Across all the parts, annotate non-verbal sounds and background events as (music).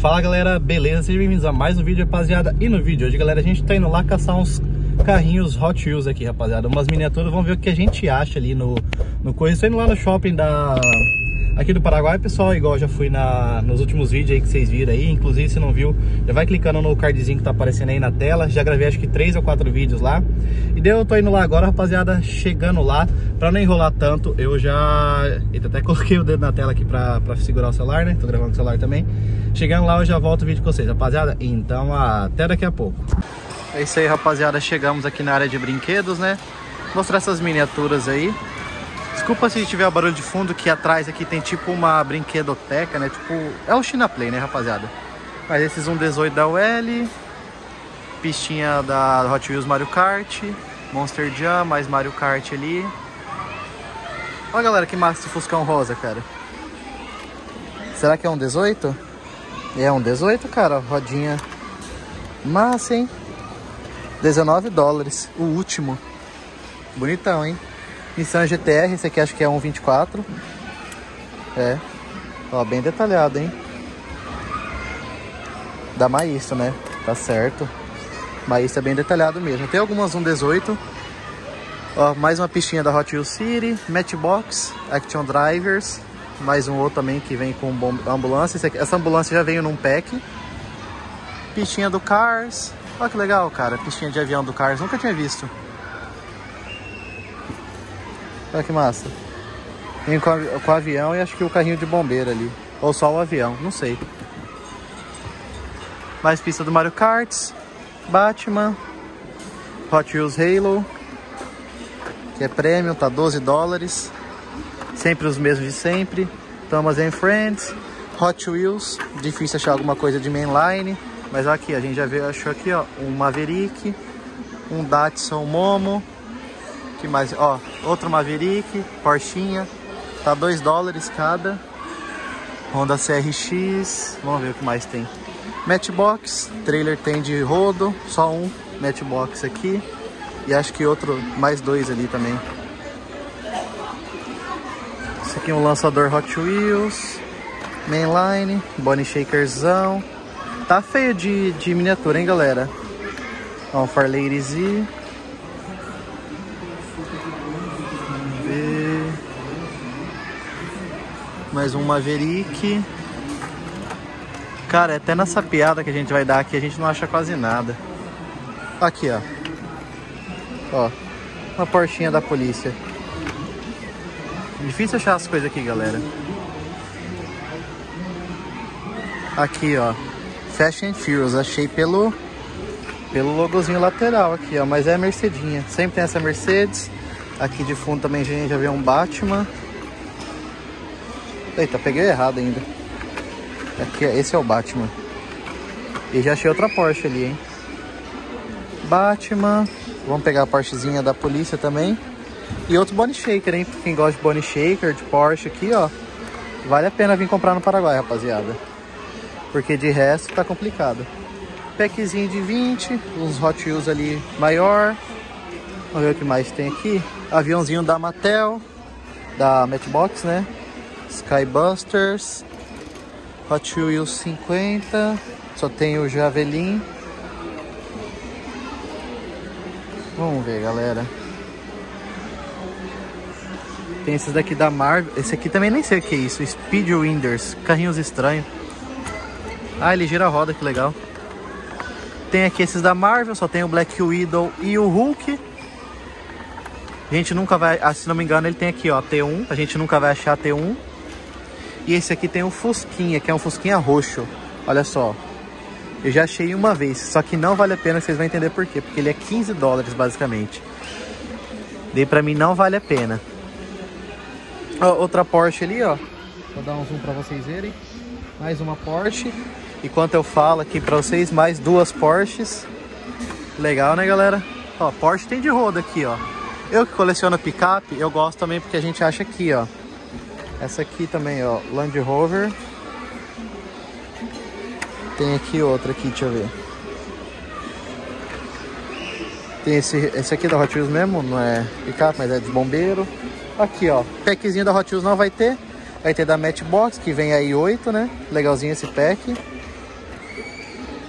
Fala galera, beleza? Sejam bem-vindos a mais um vídeo, rapaziada. E no vídeo hoje, galera, a gente tá indo lá caçar uns carrinhos Hot Wheels aqui, rapaziada. Umas miniaturas, vamos ver o que a gente acha ali no, no coisa. Tô indo lá no shopping da... Aqui do Paraguai, pessoal, igual já fui na, nos últimos vídeos aí que vocês viram aí Inclusive, se não viu, já vai clicando no cardzinho que tá aparecendo aí na tela. Já gravei acho que três ou quatro vídeos lá. E daí eu tô indo lá agora, rapaziada, chegando lá. Pra não enrolar tanto, eu já... Eita, até (laughs) coloquei o dedo na tela aqui pra, pra segurar o celular, né? Tô gravando o celular também. Chegando lá eu já volto o vídeo com vocês, rapaziada. Então até daqui a pouco. É isso aí, rapaziada, chegamos aqui na área de brinquedos, né? Mostrar essas miniaturas aí Desculpa se tiver barulho de fundo que atrás aqui tem tipo uma brinquedoteca, né? Tipo, é o China Play, né, rapaziada? Mas esses 118 da UL Pistinha da Hot Wheels Mario Kart Monster Jam, mais Mario Kart ali Olha galera, que massa esse Fuscão rosa, cara Será que é um 18? É um 18, cara. Rodinha massa, hein? 19 dólares. O último. Bonitão, hein? Nissan GTR, esse aqui acho que é um 24. É. Ó, bem detalhado, hein? Da Maísto, né? Tá certo. Maísto é bem detalhado mesmo. Tem algumas 118. Ó, mais uma pistinha da Hot Wheels City. Matchbox, Action Drivers mais um outro também que vem com ambulância. Aqui, essa ambulância já veio num pack. Pistinha do Cars. Olha que legal, cara. Pistinha de avião do Cars. Nunca tinha visto. Olha que massa. Vem com, com o avião e acho que o carrinho de bombeiro ali. Ou só o avião, não sei. Mais pista do Mario Kart. Batman. Hot Wheels Halo. Que é prêmio, tá 12 dólares. Sempre os mesmos de sempre. Thomas and Friends, Hot Wheels, difícil achar alguma coisa de mainline, mas aqui a gente já viu, achou aqui, ó, um Maverick, um Datsun Momo, que mais, ó, outro Maverick, Porschinha, tá 2 dólares cada. Honda CRX, vamos ver o que mais tem. Matchbox, trailer tem de rodo, só um Matchbox aqui. E acho que outro, mais dois ali também. Esse aqui é um lançador Hot Wheels, mainline, Bonnie Shakerzão. Tá feio de, de miniatura, hein, galera? Ó, Farley Z. Vamos ver. Mais um Maverick. Cara, até nessa piada que a gente vai dar aqui, a gente não acha quase nada. Aqui, ó. Ó, uma portinha da polícia. Difícil achar as coisas aqui, galera. Aqui, ó. Fashion Furious. Achei pelo, pelo logozinho lateral aqui, ó. Mas é a Mercedinha. Sempre tem essa Mercedes. Aqui de fundo também a gente já vê um Batman. Eita, peguei errado ainda. Aqui, esse é o Batman. E já achei outra Porsche ali, hein? Batman. Vamos pegar a Porschezinha da polícia também. E outro Bone Shaker, hein? Quem gosta de Bone Shaker, de Porsche aqui, ó. Vale a pena vir comprar no Paraguai, rapaziada. Porque de resto tá complicado. Packzinho de 20, uns Hot Wheels ali maior. Vamos ver o que mais tem aqui. Aviãozinho da Mattel, da Matchbox, né? Skybusters. Hot Wheels 50. Só tem o Javelin. Vamos ver, galera. Tem esses daqui da Marvel. Esse aqui também nem sei o que é isso. Speedwinders. Carrinhos estranhos. Ah, ele gira a roda, que legal. Tem aqui esses da Marvel. Só tem o Black Widow e o Hulk. A gente nunca vai... Ah, se não me engano, ele tem aqui, ó, T1. A gente nunca vai achar T1. E esse aqui tem o Fusquinha, que é um Fusquinha roxo. Olha só. Eu já achei uma vez. Só que não vale a pena, vocês vão entender por quê. Porque ele é 15 dólares, basicamente. Daí pra mim não vale a pena. Outra Porsche ali, ó. Vou dar um zoom para vocês verem. Mais uma Porsche. Enquanto eu falo aqui para vocês, mais duas Porsches. Legal, né, galera? Ó, Porsche tem de roda aqui, ó. Eu que coleciono picape, eu gosto também porque a gente acha aqui, ó. Essa aqui também, ó, Land Rover. Tem aqui outra aqui, deixa eu ver. Tem esse, esse aqui da Hot Wheels mesmo, não é picape, mas é de bombeiro. Aqui, ó, packzinho da Hot Wheels não vai ter. Vai ter da Matchbox, que vem aí 8, né? Legalzinho esse pack.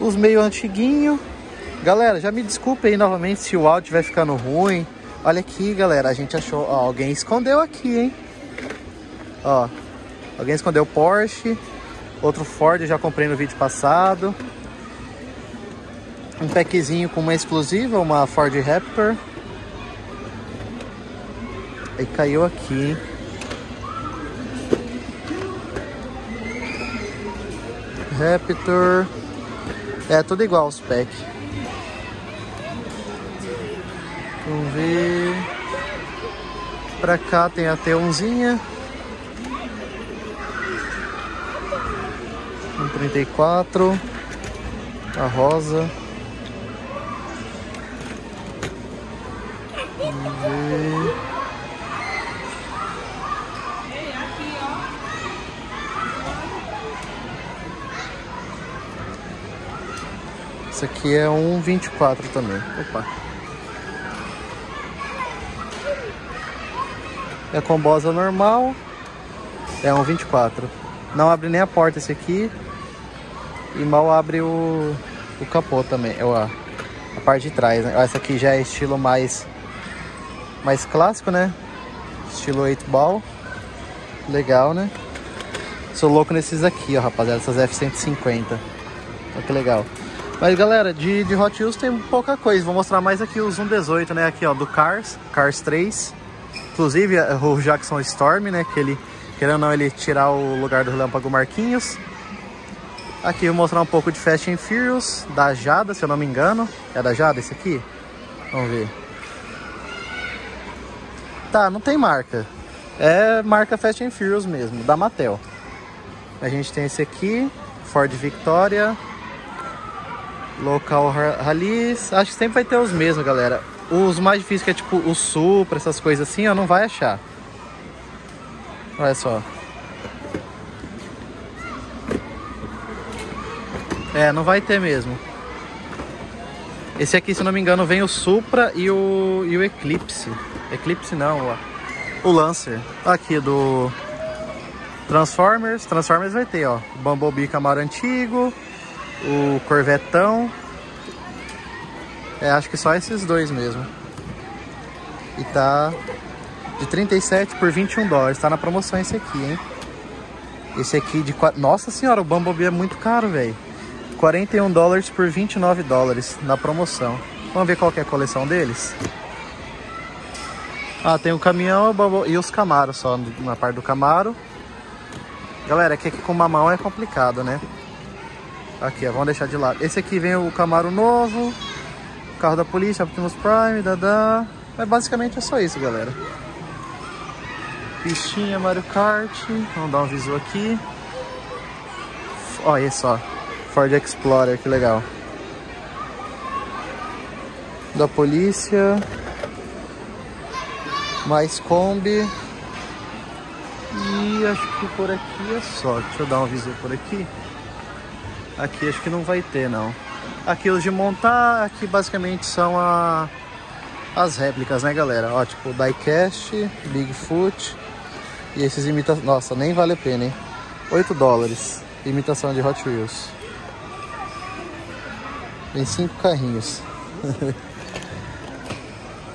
Os meio antiguinho. Galera, já me desculpe aí novamente se o áudio vai ficando ruim. Olha aqui, galera, a gente achou... Ó, alguém escondeu aqui, hein? Ó, alguém escondeu o Porsche. Outro Ford eu já comprei no vídeo passado. Um packzinho com uma exclusiva, uma Ford Raptor. Aí caiu aqui, hein? Raptor. É, tudo igual os pack. Vamos ver. Pra cá tem a T1zinha. 134. A rosa. Esse aqui é um 24 também. Opa. É combosa normal. É um 24. Não abre nem a porta esse aqui. E mal abre o, o capô também. É a, a parte de trás, né? Essa aqui já é estilo mais, mais clássico, né? Estilo 8 ball. Legal, né? Sou louco nesses aqui, ó, rapaziada. Essas F-150. Olha que legal. Mas galera, de, de Hot Wheels tem pouca coisa. Vou mostrar mais aqui os 118, né? Aqui ó, do Cars, Cars 3. Inclusive o Jackson Storm, né? Que ele, querendo ou não, ele tirar o lugar do Relâmpago Marquinhos. Aqui vou mostrar um pouco de Fast and Furious, da Jada, se eu não me engano. É da Jada esse aqui? Vamos ver. Tá, não tem marca. É marca Fast and Furious mesmo, da Mattel. A gente tem esse aqui, Ford Victoria, Local Rallies. Acho que sempre vai ter os mesmos, galera. Os mais difíceis que é tipo o Supra, essas coisas assim, ó, não vai achar. Olha só. É, não vai ter mesmo. Esse aqui, se não me engano, vem o Supra e o, e o Eclipse. Eclipse não, ó. O Lancer. Aqui do Transformers. Transformers vai ter, ó. Bumblebee Camaro antigo o Corvetão. É, acho que só esses dois mesmo. E tá de 37 por 21 dólares. Tá na promoção esse aqui, hein? Esse aqui de... Nossa senhora, o Bumblebee é muito caro, velho. 41 dólares por 29 dólares na promoção. Vamos ver qual é a coleção deles? Ah, tem o caminhão e os Camaros só na parte do Camaro. Galera, é que aqui com uma mão é complicado, né? Aqui, ó, vamos deixar de lado. Esse aqui vem o Camaro novo, carro da polícia, Optimus Prime, dadá. Mas basicamente é só isso, galera. Pistinha Mario Kart, vamos dar um visual aqui. Olha só, Ford Explorer, que legal. Da polícia. Mais Kombi. E acho que por aqui é só. Deixa eu dar um visual por aqui. Aqui acho que não vai ter, não. Aqui os de montar, aqui basicamente são a, as réplicas, né, galera? Ó, tipo, Diecast, Bigfoot e esses imitações... Nossa, nem vale a pena, hein? 8 dólares. Imitação de Hot Wheels. Tem cinco carrinhos. (laughs)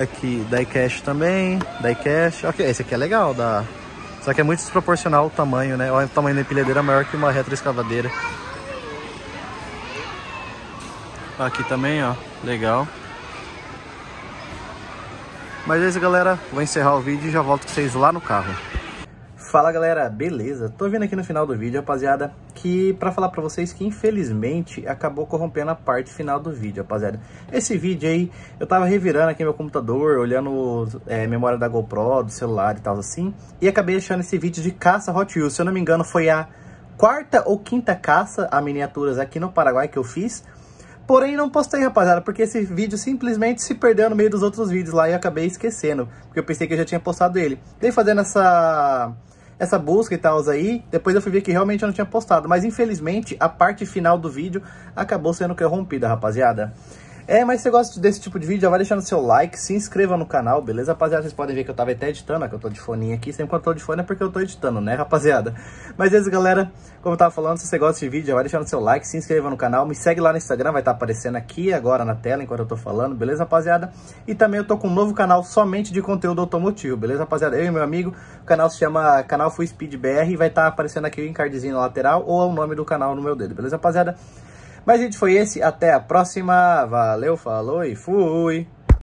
aqui, Diecast também. Diecast. Ok, esse aqui é legal, da... Só que é muito desproporcional o tamanho, né? O tamanho da empilhadeira é maior que uma retroescavadeira. Aqui também, ó, legal. Mas é isso, galera. Vou encerrar o vídeo e já volto com vocês lá no carro. Fala, galera. Beleza? Tô vendo aqui no final do vídeo, rapaziada, que pra falar pra vocês que infelizmente acabou corrompendo a parte final do vídeo, rapaziada. Esse vídeo aí, eu tava revirando aqui meu computador, olhando é, memória da GoPro, do celular e tal assim, e acabei achando esse vídeo de caça Hot Wheels. Se eu não me engano, foi a quarta ou quinta caça a miniaturas aqui no Paraguai que eu fiz. Porém, não postei, rapaziada, porque esse vídeo simplesmente se perdeu no meio dos outros vídeos lá e acabei esquecendo. Porque eu pensei que eu já tinha postado ele. Dei fazendo essa, essa busca e tal aí, depois eu fui ver que realmente eu não tinha postado. Mas, infelizmente, a parte final do vídeo acabou sendo corrompida, rapaziada. É, mas se você gosta desse tipo de vídeo, já vai deixando seu like, se inscreva no canal, beleza, rapaziada? Vocês podem ver que eu tava até editando, que eu tô de foninho aqui. Sempre quando eu tô de fone é porque eu tô editando, né, rapaziada? Mas é isso, galera. Como eu tava falando, se você gosta desse vídeo, já vai deixando seu like, se inscreva no canal. Me segue lá no Instagram, vai estar tá aparecendo aqui agora na tela, enquanto eu tô falando, beleza, rapaziada? E também eu tô com um novo canal somente de conteúdo automotivo, beleza, rapaziada? Eu e meu amigo, o canal se chama Canal Full Speed BR e vai estar tá aparecendo aqui o encardzinho na lateral ou o nome do canal no meu dedo, beleza, rapaziada? Mas, gente, foi esse. Até a próxima. Valeu, falou e fui!